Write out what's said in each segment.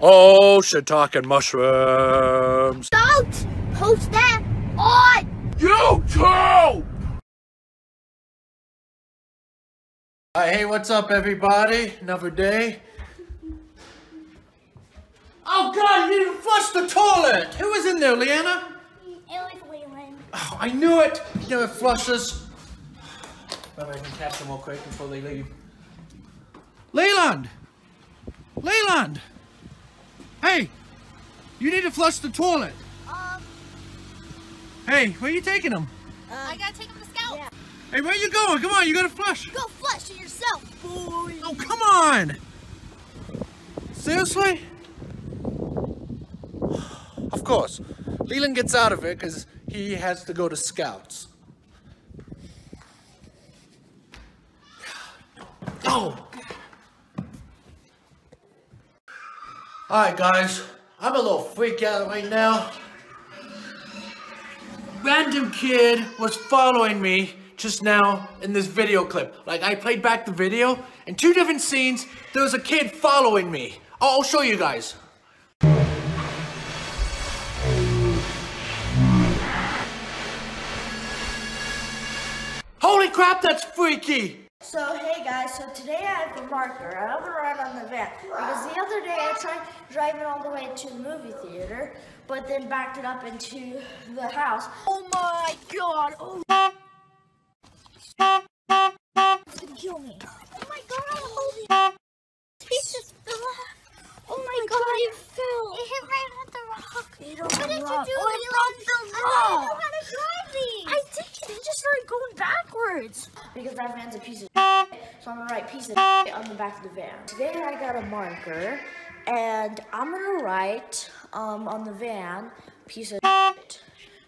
Oh, shiitake mushrooms. Don't post that on YouTube! Hi, hey, what's up, everybody? Another day. Oh, God, you didn't flush the toilet! Who was in there, Leanna? It was Leland. Oh, I knew it! He never flushes. Maybe I can catch them real quick before they leave. Leland! Leland! Hey! You need to flush the toilet. Um, Hey, where are you taking them? I gotta take him to scout. Yeah. Hey, where you going? Come on, you gotta flush. Go flush it yourself, boy. Oh, come on! Seriously? Of course. Leland gets out of it because he has to go to scouts. Oh! Alright, guys. I'm a little freaked out right now. Random kid was following me just now in this video clip. Like, I played back the video, in two different scenes, there was a kid following me. I'll I'll show you guys. Holy crap, that's freaky! So hey guys, so today I have a marker. I have to ride on the van because the other day I tried driving all the way to the movie theater, but then backed it up into the house. Oh my god. Oh. my It's gonna kill me. Oh my god. Holy pieces fell off. Oh my god, it fell. It hit right on the rock. It What did you do? Oh, it You broke like- the I don't know rock. how to drive these. I did. It just started going backwards because that van's a piece of so I'm gonna write piece of on the back of the van. Today I got a marker, and I'm gonna write um, on the van piece of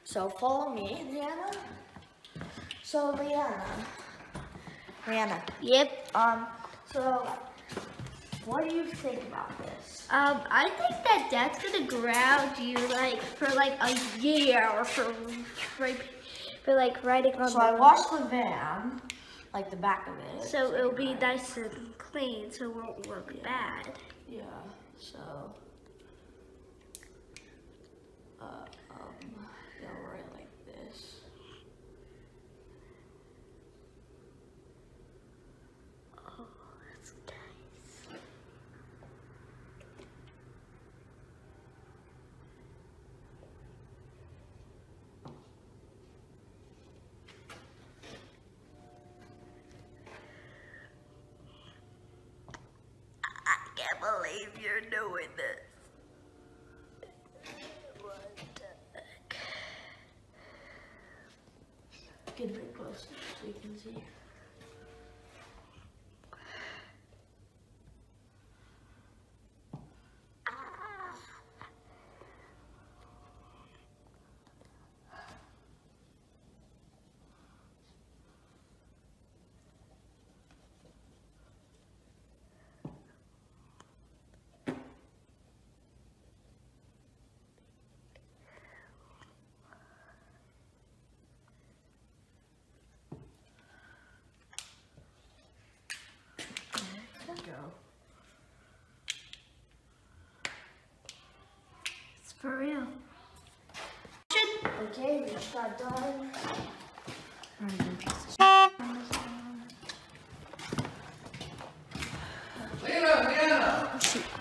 So follow me, Leanna. So Leanna, Leanna. Yep. Um. So, what do you think about this? Um, I think that that's gonna ground you like for like a year or for for, for like riding on So the I washed the van, like the back of it. so it'll be nice and clean, so it won't look bad. Yeah. So. Uh, um, yeah, right like this. Oh, that's nice. I can't believe you're doing this. Get a bit closer so you can see. Go. It's for real. Okay, we just got done. Leland, Leanna!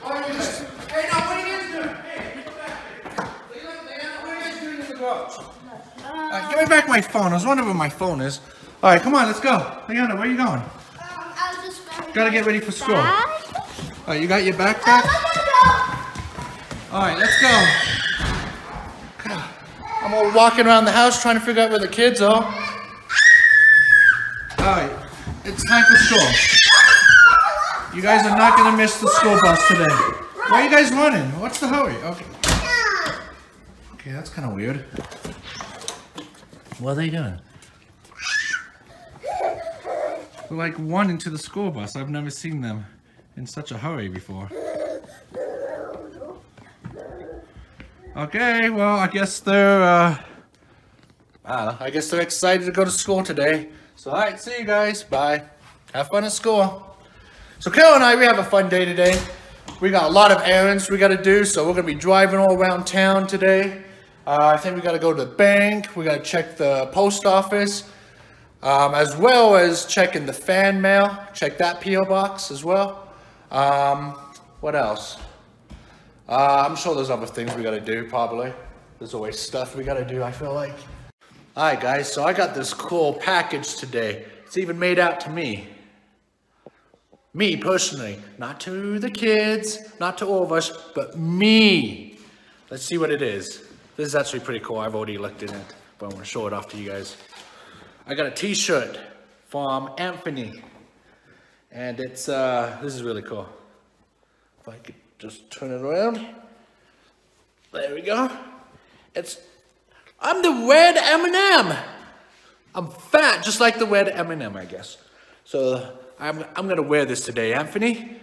What are you doing? Hey, no, what are you guys doing? Hey, come back here. Leland, Leanna, what are you guys doing in the garage? Alright, give me back my phone. I was wondering where my phone is. Alright, come on, let's go. Leanna, where are you going? Um, I was just grabbing Gotta get ready for school. bag. Alright, you got your backpack? Oh, Alright, let's go. All walking around the house trying to figure out where the kids are. Alright, it's time for school. You guys are not gonna miss the school bus today. Why are you guys running? What's the hurry? Okay. Okay, that's kind of weird. What are they doing? We're like one into the school bus. I've never seen them in such a hurry before. Okay, well, I guess they're, uh, know. I guess they're excited to go to school today. So, alright, see you guys. Bye. Have fun at school. So, Carole and I, we have a fun day today. we got a lot of errands we got to do, so we're gonna be driving all around town today. Uh, I think we got to go to the bank. We got to check the post office, um, as well as checking the fan mail. Check that PO box as well. Um, what else? Uh, I'm sure there's other things we got to do. Probably. There's always stuff we got to do. I feel like. All right, guys. So I got this cool package today. It's even made out to me. Me personally, not to the kids, not to all of us, but me. Let's see what it is. This is actually pretty cool. I've already looked in it, but I'm gonna show it off to you guys. I got a t-shirt from Anthony. And it's, uh, this is really cool. If I could just turn it around. There we go. It's, I'm the red M&M. I'm fat, just like the red M&M, I guess. So I'm, I'm gonna wear this today, Anthony.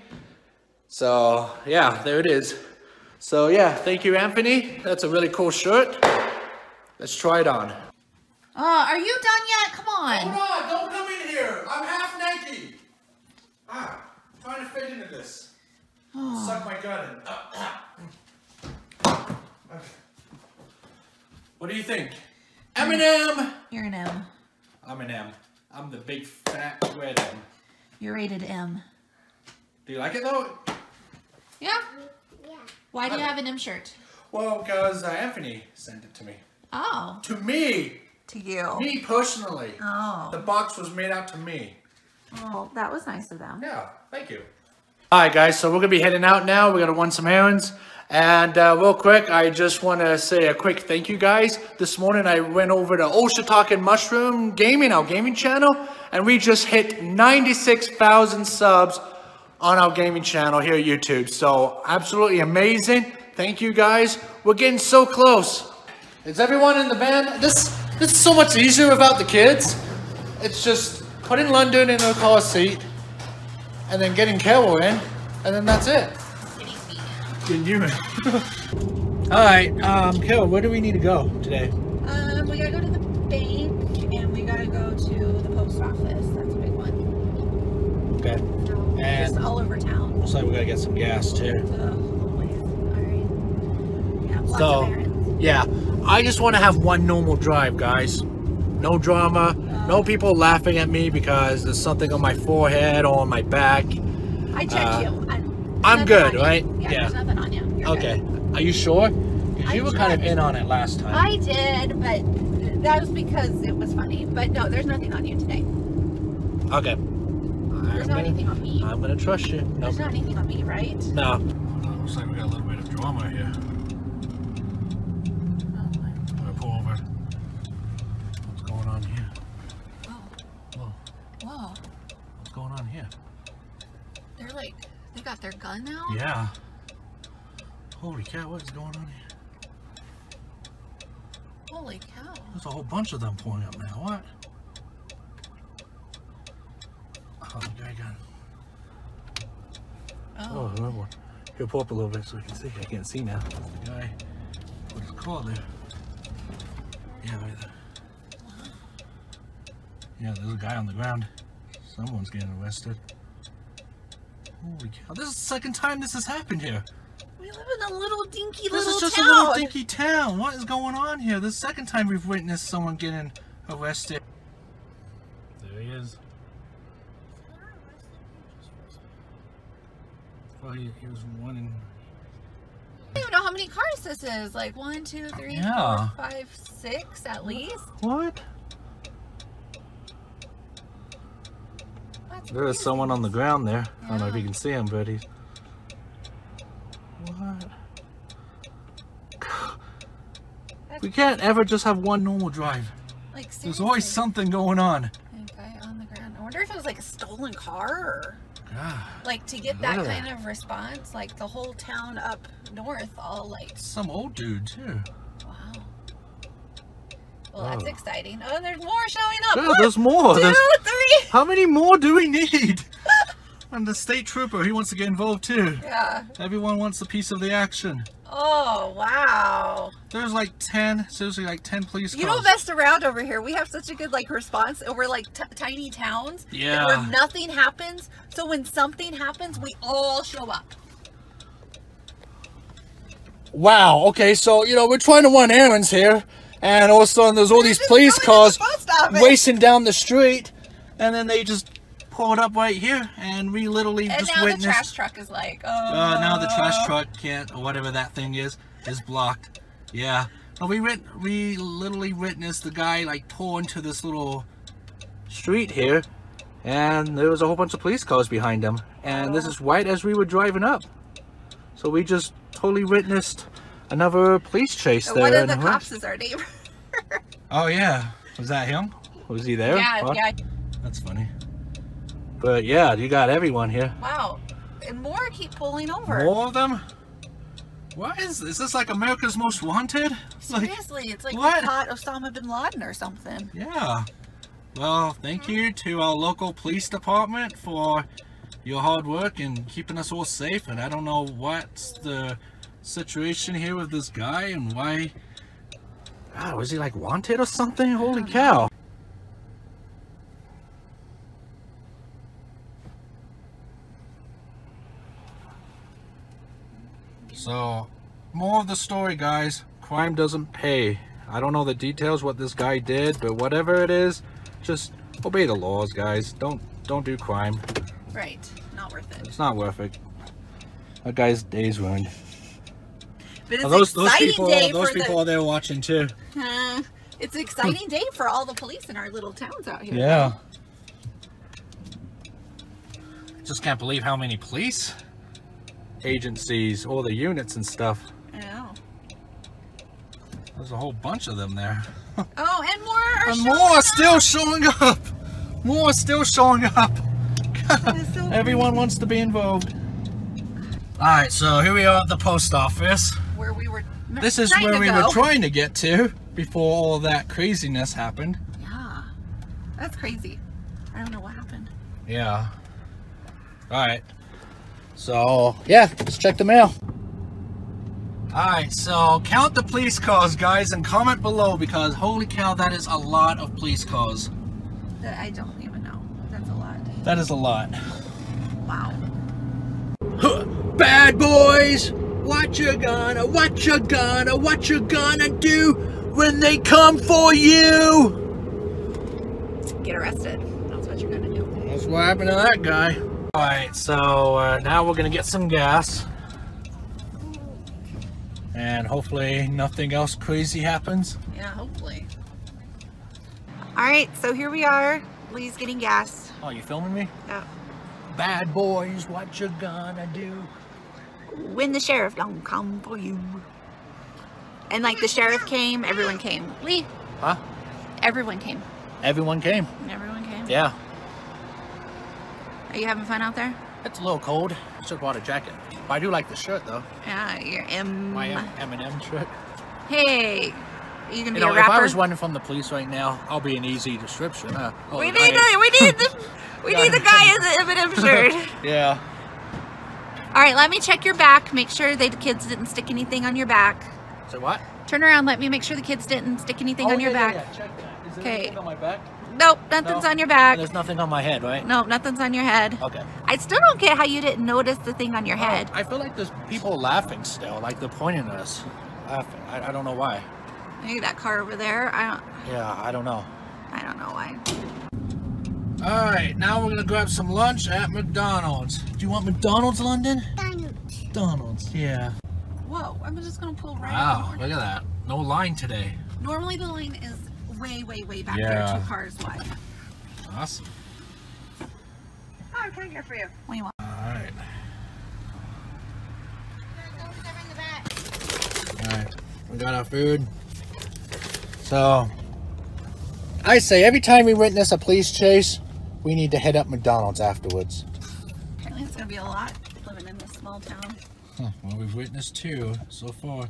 So yeah, there it is. So yeah, thank you, Anthony. That's a really cool shirt. Let's try it on. Oh, are you done yet? Come on. Hold on, don't come in here. I'm half naked. Ah, trying to fit into this. Suck my gun in. Okay. What do you think? Eminem. You're an M. I'm an M. I'm the big fat red M. You're rated M. Do you like it though? Yeah. Yeah. Why do you have an M shirt? Well, because uh, Anthony sent it to me. Oh. To me. To you. Me personally. Oh. The box was made out to me. Oh, that was nice of them. Yeah, thank you. All right, guys, so we're going to be heading out now. We're going to run some errands. And uh, real quick, I just want to say a quick thank you, guys. This morning, I went over to Osha Talking Mushroom Gaming, our gaming channel, and we just hit 96,000 subs on our gaming channel here at YouTube. So, absolutely amazing. Thank you, guys. We're getting so close. Is everyone in the van? This, this is so much easier without the kids. It's just putting London in a car seat, and then getting Carole in, and then that's it. Getting you in. All right, um, Carole, where do we need to go today? Um, we gotta go to the bank and we gotta go to the post office. That's a big one. Okay. So, And- just all over town. Looks like we gotta get some gas too. So. Alright. Yeah, lots So, of yeah, I just want to have one normal drive, guys. No drama, no people laughing at me because there's something on my forehead or on my back. I checked uh, you. I, I'm good, right? Yeah, Yeah. there's nothing on you. You're Okay, good. are you sure? 'Cause I you were kind of in on it last time. I did, but that was because it was funny. But no, there's nothing on you today. Okay. There's not anything on me. I'm gonna trust you. Nope. There's not anything on me, right? No. Looks like we got a little bit of drama here. I'm gonna pull over. What's going on here? Whoa, Whoa. what's going on here? They're like, they got their gun now? Yeah. Holy cow, what is going on here? Holy cow. There's a whole bunch of them pulling up now. What? Oh, the guy got. Oh, Oh. another one. Here, pull up a little bit so we can see. I can't see now. The guy. What is it called there? Yeah, right there. Yeah, there's a guy on the ground. Someone's getting arrested. Holy cow. This is the second time this has happened here. We live in a little dinky This little is just town. a little dinky town. What is going on here? This is the second time we've witnessed someone getting arrested. There he is. Well, he, he was running. I don't even know how many cars this is. Like one, two, three, Yeah. four, five, six at least. What? That's There is crazy. someone on the ground there. I don't know if you can see him, but he's. What? We can't ever just have one normal drive. like There's always something going on. Okay, on the ground. I wonder if it was like a stolen car or God, like to get that kind of response, like the whole town up north all like some old dude too. wow. Well, that's Oh. exciting. Oh, there's more showing up. Yeah, there's more. two, There's- three. How many more do we need? And the state trooper, he wants to get involved too. Yeah. Everyone wants a piece of the action. Oh wow. There's like 10, seriously like 10 police cars. You don't mess around over here. We have such a good like response over like t- tiny towns. Yeah. Where nothing happens. So when something happens, we all show up. Wow. Okay, so you know we're trying to run errands here, and all of a sudden there's all these police going to the cars post racing down the street, and then they just pulled up right here, and we literally And just now the trash truck is like, oh. Uh, now the trash truck can't, or whatever that thing is, is blocked. Yeah. But we wit- we literally witnessed the guy like pull into this little street here, and there was a whole bunch of police cars behind him. And this is right as we were driving up. So we just totally witnessed another police chase there. One of the cops is our neighbor. Oh yeah. Was that him? Was he there? Yeah, Huh? yeah. That's funny. But yeah, you got everyone here. Wow. And more keep pulling over. More of them? What is this? Is this like America's Most Wanted? It's like, Seriously, it's like what? caught Osama bin Laden or something. yeah. Well, thank you to our local police department for your hard work and keeping us all safe. And I don't know what's the situation here with this guy and why. God, was he like wanted or something? Holy um, cow. So, more of the story, guys. Crime doesn't pay. I don't know the details what this guy did, but whatever it is, just obey the laws, guys. Don't don't do crime. Right. Not worth it. It's not worth it. That guy's day's ruined. But it's Oh, those an those exciting people day those for people are there watching too. Uh, it's an exciting day for all the police in our little towns out here. Yeah. Just can't believe how many police agencies, all the units and stuff. I know. There's a whole bunch of them there. Oh, and more are And showing more up. still showing up. More still showing up. So Everyone wants to be involved. Alright, so here we are at the post office. Where we were. This is where we go. were trying to get to before all that craziness happened. Yeah. That's crazy. I don't know what happened. Yeah. Alright. So, yeah, let's check the mail. Alright, so count the police calls, guys, and comment below because holy cow, that is a lot of police calls. That I don't even know. That's a lot. That is a lot. Wow. Bad boys, what you gonna, what you gonna, what you gonna do when they come for you? Get arrested. That's what you're gonna do. That's what happened to that guy. Alright, so uh, now we're gonna get some gas. And hopefully nothing else crazy happens. Yeah, hopefully. All right, so here we are. Lee's getting gas. Oh, you filming me? Yeah. Bad boys, what you gonna do? When the sheriff don't come for you. And like the sheriff came, everyone came. Lee, Huh? everyone came. Everyone came. Everyone came. Yeah. Are you having fun out there? It's a little cold. I should bought a jacket. But I do like the shirt though. Yeah, you're M. My M- M&M shirt. Hey, are you gonna You be know, a if? I was running from the police right now, I'll be an easy description. Huh? Oh, we need the, we need the we need the guy in the M&M shirt. Yeah. All right, let me check your back. Make sure the kids didn't stick anything on your back. So what? Turn around. Let me make sure the kids didn't stick anything on your Oh, yeah, back. Yeah, yeah. Check that. Is there Okay. anything on my back? Nope, nothing's No? on your back. There's nothing on my head, right? Nope, nothing's on your head. Okay. I still don't get how you didn't notice the thing on your head. I feel like there's people laughing still, like they're pointing at us. Laughing. I, I don't know why. Maybe that car over there. I don't. Yeah, I don't know. I don't know why. All right, now we're gonna grab some lunch at McDonald's. Do you want McDonald's, London? McDonald's, McDonald's. yeah. Whoa! I'm just gonna pull right. Wow, look at that. No line today. Normally the line is way, way, way back Yeah. there, two cars wide. Awesome. Oh, I'm coming here for you. What do you want? All right. All right, we got our food. So, I say every time we witness a police chase, we need to head up McDonald's afterwards. Apparently it's gonna be a lot living in this small town. Huh, well, we've witnessed two so far.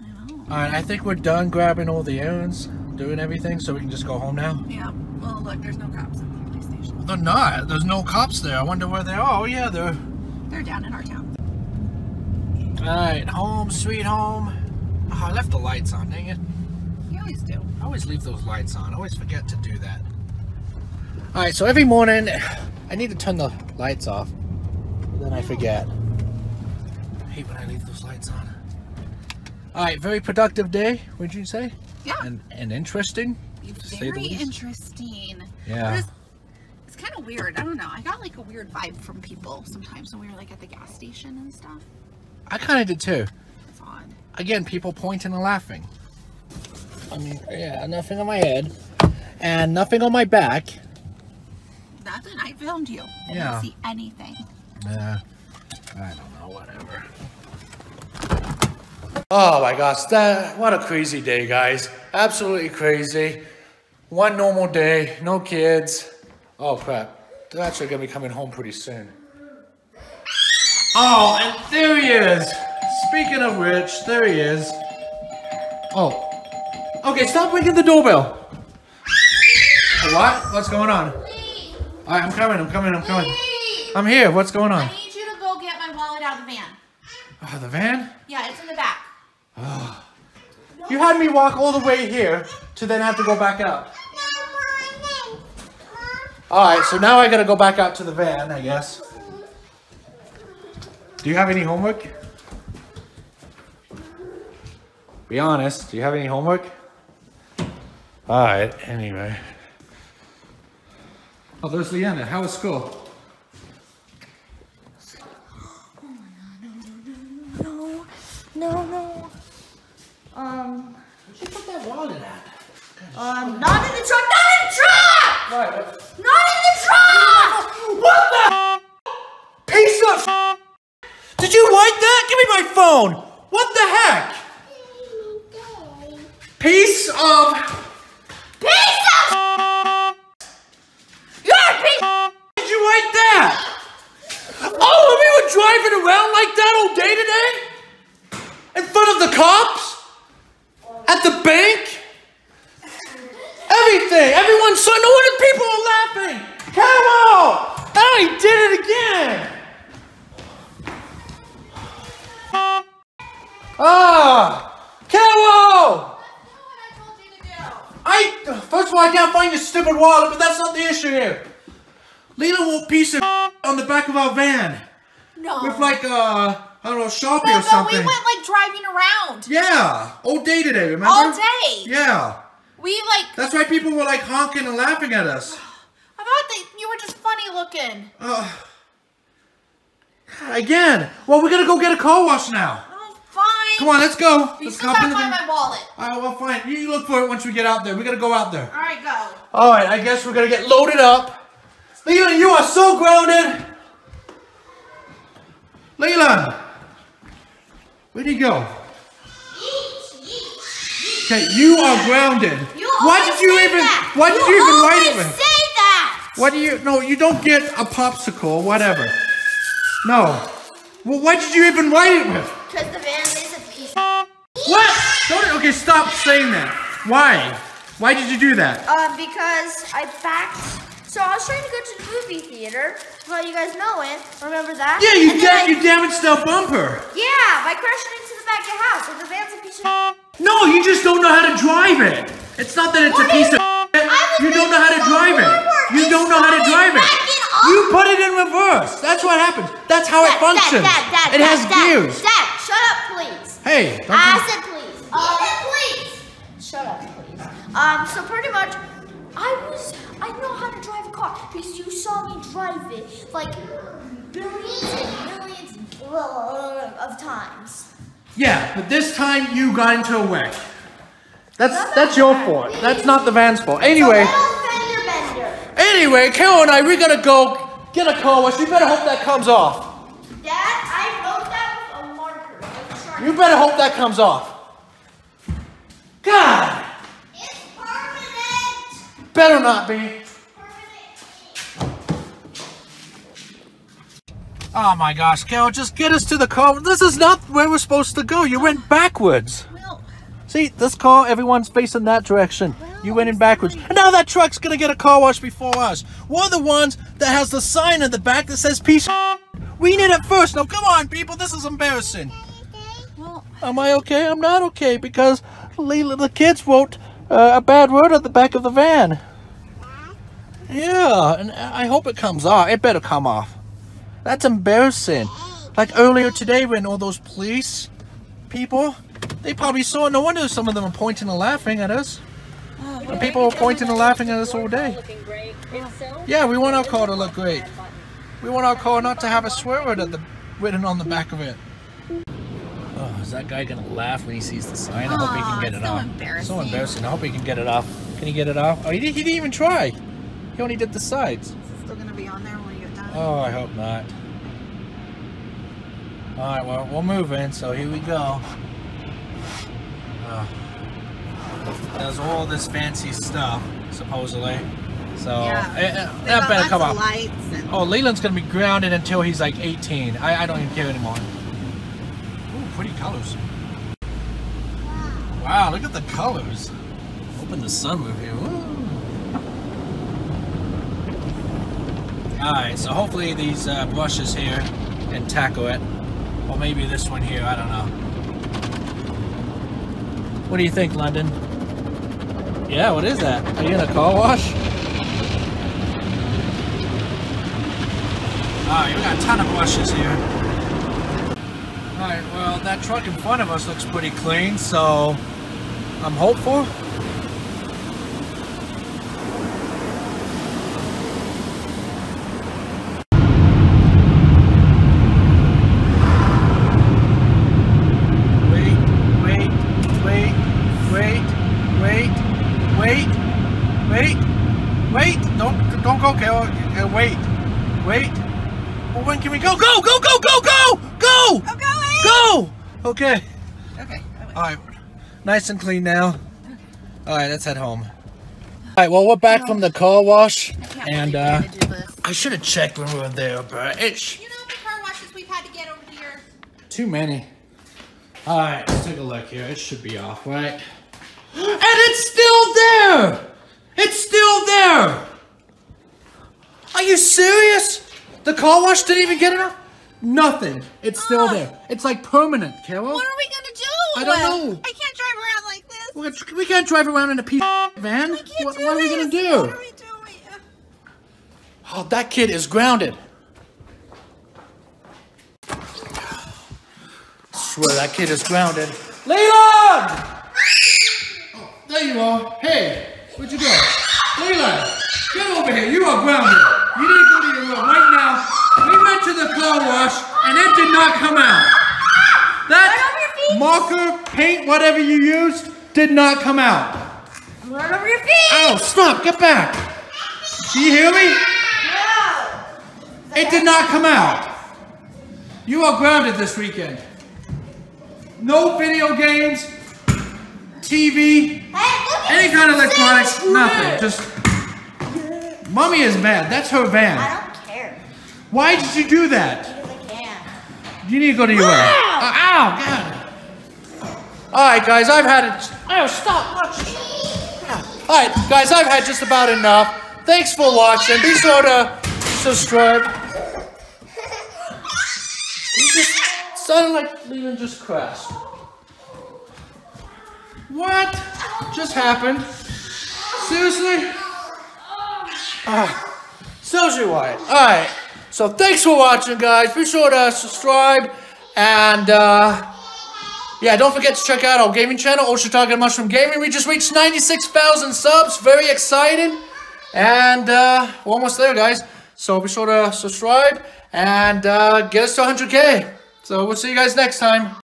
I. All right, I think we're done grabbing all the errands, doing everything, so we can just go home now. Yeah. Well, look, there's no cops at the police station. They're not. There's no cops there. I wonder where they are. Oh, yeah, they're. They're down in our town. All right, home, sweet home. Oh, I left the lights on, dang it. You always do. I always leave those lights on. I always forget to do that. All right, so every morning I need to turn the lights off, but then I forget. I hate when I leave those lights on. All right, very productive day. Would you say? Yeah. And and interesting. to say the Very interesting. Yeah. It It's kind of weird. I don't know. I got like a weird vibe from people sometimes when we were like at the gas station and stuff. I kind of did too. It's odd. Again, people pointing and laughing. I mean, yeah, nothing on my head, and nothing on my back. Nothing. I filmed you. I Yeah. didn't see anything. Yeah, I don't know, whatever. Oh my gosh, that what a crazy day, guys! Absolutely crazy. One normal day, no kids. Oh crap, they're actually gonna be coming home pretty soon. Oh, and there he is. Speaking of which, there he is. Oh, okay, stop ringing the doorbell. What? What's going on? All right, I'm coming. I'm coming. I'm coming. I'm here. What's going on? I need you to go get my wallet out of the van. Oh, the van? Yeah, it's in the back. You had me walk all the way here to then have to go back out. All right, so now I gotta go back out to the van, I guess. Do you have any homework? Be honest. Do you have any homework? All right. Anyway. Oh, there's Leanna. How was school? No, no, no. Um, Where'd you put that wallet at? um, not in the truck, not in the truck! Right. Not in the truck! What the piece of Did you write that? Give me my phone. What the heck? Piece of Piece of You're a piece Did you write that? Oh, we were driving around like that all day today? In front of the cops? At the bank? Everything! Everyone saw no wonder people are laughing! Carole! I did it again! Ah! I first of all I can't find your stupid wallet, but that's not the issue here. Lena won't piece of on the back of our van No. with like uh I don't know shopping no, or no, something. we went like driving around yeah, all day today. Remember? all day. Yeah, We like, that's why people were like honking and laughing at us. I thought that you were just funny looking. Uh, again, well we gotta go get a car wash now. Oh, fine. Come on, let's go. You Let's still gotta find my wallet. All right, well fine. You look for it once we get out there. We gotta go out there. All right, go. All right, I guess we're gonna get loaded up. Leland, you are so grounded. Leland, where'd he go? Okay, you are grounded. You why did you even? that. Why did you, even write it with? say that! What do you? No, you don't get a popsicle. Whatever. No. Well, why did you even write it with? Because the van is a piece What? Don't. Okay, stop saying that. Why? Why did you do that? Um, because I backed. So I was trying to go to the movie theater, but you guys know it. Remember that? Yeah, you And da- I- you damaged the bumper. Yeah, by crashing into the back of the house. And the van's a piece of. No, you just don't know how to drive it. It's not that it's What a piece of. I You don't know how to drive it. You don't know how to drive it. You put it in reverse. That's what happens. That's how it Dad, functions. Dad, Dad, it has Dad, gears. Dad, shut up, please. Hey, don't I you- said please. Uh, please. Shut up, please. Um, so pretty much, I was, I know how to drive a car because you saw me drive it like billions and millions of times. yeah, but this time you got into a wreck. That's that's your bad. fault. That's not the van's fault. Anyway, It's a little fender bender. anyway, Carole and I, we're gonna go get a car wash. You better hope that comes off. Dad, I wrote that with a marker. You better hope that comes off. God. Better not be. Oh my gosh, Carole, just get us to the car. This is not where we're supposed to go. You went backwards. Well, See, this car, everyone's facing that direction. You went in backwards. And now that truck's gonna get a car wash before us. We're the ones that has the sign in the back that says of We need it first. Now come on, people, this is embarrassing. well, Am I okay? I'm not okay because Leila, the kids wrote uh, a bad word at the back of the van. Yeah, and I hope it comes off. It better come off. That's embarrassing. Like earlier today when all those police people They probably saw it. No wonder some of them are pointing and laughing at us. The people were pointing and laughing at us all day. Looking great. If so, Yeah, we want our car to look great. We want our car not to have a swear word at the, written on the back of it. Oh, is that guy gonna laugh when he sees the sign? I hope he can get it it's so off. embarrassing. So embarrassing. I hope he can get it off. Can he get it off? Oh, he, did, he didn't even try. He only did the sides. Still gonna be on there when we get done. Oh, I hope not. Alright, well, we're moving, so here we go. Uh, there's all this fancy stuff, supposedly. So, Yeah. eh, eh, that better come up. and Oh, Leland's gonna be grounded until he's like 18. I, I don't even care anymore. Ooh, pretty colors. Wow, look at the colors. Open the sunroof here. Alright, so hopefully these uh, brushes here can tackle it. Or maybe this one here, I don't know. What do you think, London? Yeah, what is that? Are you in a car wash? Alright, we got a ton of brushes here. Alright, well, that truck in front of us looks pretty clean, so I'm hopeful. Wait, wait, wait, wait, wait, wait, wait, wait. Don't don't go, Carole. Uh, Wait, wait. Well, when can we go? Go, go, go, go, go, go, I'm going. go. Okay. Okay. All right. Nice and clean now. All right, let's head home. All right. Well, we're back from the car wash, and uh, to do this. I should have checked when we were there, but it's You know the car washes we've had to get over here. Too many. Alright, let's take a look here. It should be off, right? And it's still there! It's still there! Are you serious? The car wash didn't even get it off? Nothing. It's still there. It's like permanent, Carole. What are we gonna do? I don't know. I can't drive around like this. We're We can't drive around in a piece van. I can't What, do what are we gonna do? What are we doing? Oh, that kid is grounded. Swear that kid is grounded. Leland! Oh, there you are. Hey, where'd you go? Leland, get over here. You are grounded. You need to go to your room right now. We went to the car wash and it did not come out. That marker, paint, whatever you used, did not come out. Run over your feet! Ow, stop, get back. Do you hear me? No. It did not come out. You are grounded this weekend. No video games, TV, Hey, any kind of electronics, nothing. Just. Mommy is mad. That's her I don't care. Why did you do that? Because I can. You need to go to your room. Uh, ow, God. Alright, guys, I've had it. Oh, stop. Alright, guys, I've had just about enough. Thanks for watching. Be sure to subscribe. You just sounded like Leland just crashed. What just happened? Seriously? Ah, so you Wyatt. Alright. So thanks for watching, guys. Be sure to subscribe. And, uh, yeah, don't forget to check out our gaming channel, Oshitaka Mushroom Gaming. We just reached 96,000 subs. Very exciting. And, uh, we're almost there, guys. So be sure to subscribe and, uh, get us to 100K. So we'll see you guys next time.